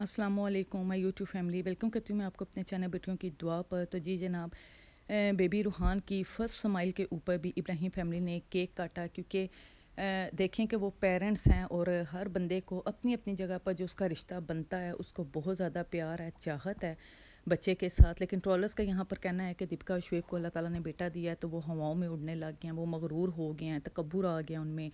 अस्सलाम वालेकुम my YouTube family. Welcome करती हूँ मैं आपको अपने चैनल बेटियों की दुआ पर। तो जी जनाब बेबी रूहान की फ़र्स्ट समाइल के ऊपर भी इब्राहिम फैमिली ने केक काटा क्योंकि देखें कि वो पेरेंट्स हैं और हर बंदे को अपनी अपनी जगह पर जो उसका रिश्ता बनता है, उसको बहुत ज़्यादा प्यार है, चाहत है बच्चे के साथ। लेकिन ट्रॉलर्स का यहाँ पर कहना है कि दीपिका और शुएब को अल्लाह ताला ने बेटा दिया है तो वो हवाओं में उड़ने लग गए हैं, वो मगरूर हो गए हैं तकबर आ गया उनमें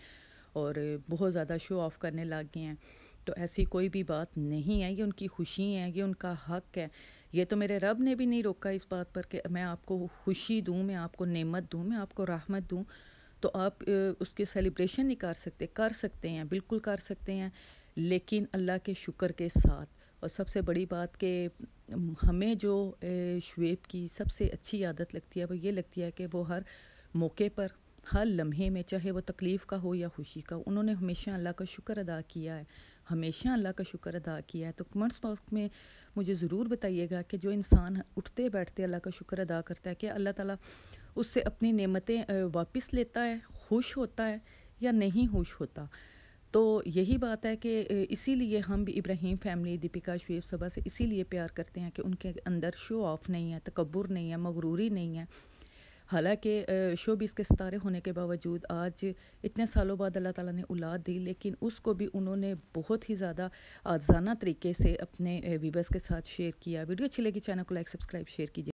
और बहुत ज़्यादा शो ऑफ़ करने लग गए हैं। तो ऐसी कोई भी बात नहीं है, ये उनकी खुशी है, ये उनका हक है। ये तो मेरे रब ने भी नहीं रोका इस बात पर कि मैं आपको खुशी दूँ, मैं आपको नेमत दूँ, मैं आपको राहमत दूँ। तो आप उसकी सेलिब्रेशन नहीं कर सकते कर सकते हैं, बिल्कुल कर सकते हैं, लेकिन अल्लाह के शुक्र के साथ। और सबसे बड़ी बात कि हमें जो शुएब की सबसे अच्छी आदत लगती है, वो ये लगती है कि वो हर मौके पर हर लम्हे में, चाहे वो तकलीफ़ का हो या खुशी का, उन्होंने हमेशा अल्लाह का शुक्र अदा किया है। हमेशा अल्लाह का शुक्र अदा किया है। तो कमेंट्स बॉक्स में मुझे ज़रूर बताइएगा कि जो इंसान उठते बैठते अल्लाह का शुक्र अदा करता है कि अल्लाह ताला उससे अपनी नेमतें वापस लेता है, खुश होता है या नहीं खुश होता? तो यही बात है कि इसीलिए हम भी इब्राहिम फैमिली, दीपिका शुएब सबा से इसीलिए प्यार करते हैं कि उनके अंदर शो ऑफ़ नहीं है तकबर नहीं है, मगरूरी नहीं है। हालाँकि शो भी इसके सितारे होने के बावजूद आज इतने सालों बाद अल्लाह ताला ने औलाद दी, लेकिन उसको भी उन्होंने बहुत ही ज़्यादा आजाना तरीके से अपने वीवर्स के साथ शेयर किया। वीडियो अच्छी लगी, चैनल को लाइक सब्सक्राइब शेयर कीजिए।